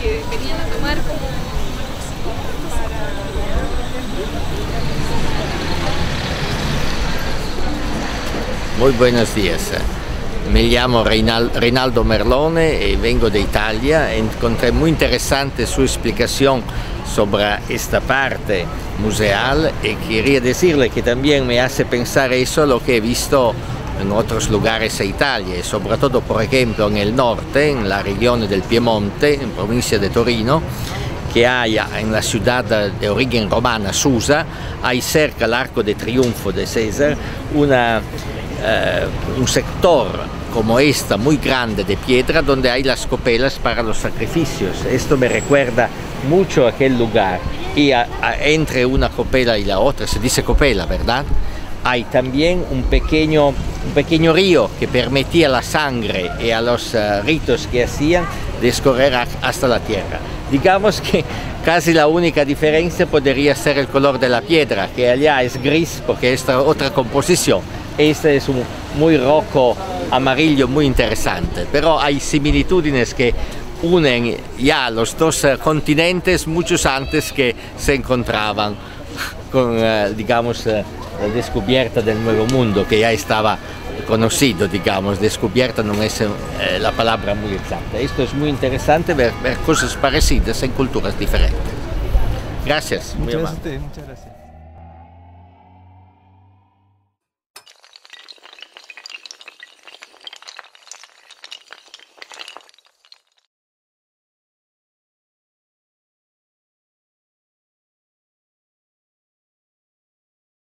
que venían a tomar como Muy buenos días. Me llamo Reinaldo Merlone y vengo de Italia. Encontré muy interesante su explicación sobre esta parte museal y quería decirle que también me hace pensar eso lo que he visto en otros lugares de Italia, sobre todo por ejemplo en el norte, en la región del Piemonte, en provincia de Torino, que hay en la ciudad de origen romana, Susa, hay cerca el Arco de Triunfo de César, una eh, un sector como esta, muy grande de piedra, donde hay las copelas para los sacrificios. Esto me recuerda mucho a aquel lugar. Y entre una copela y la otra, se dice copela, ¿verdad? Hay también un pequeño, un pequeño río que permitía la sangre y a los eh, ritos que hacían de escorrer hasta la tierra. Digamos que casi la única diferencia podría ser el color de la piedra, que allá es gris porque es otra composición este es un muy rojo amarillo muy interesante, pero hay similitudes que unen ya los dos eh, continentes muchos antes que se encontraban con, eh, digamos, descubierta del nuevo mundo que ya estaba conocido, digamos, descubierta no es la palabra muy exacta. Esto es muy interesante ver, cosas parecidas en culturas diferentes. Gracias. muchas gracias.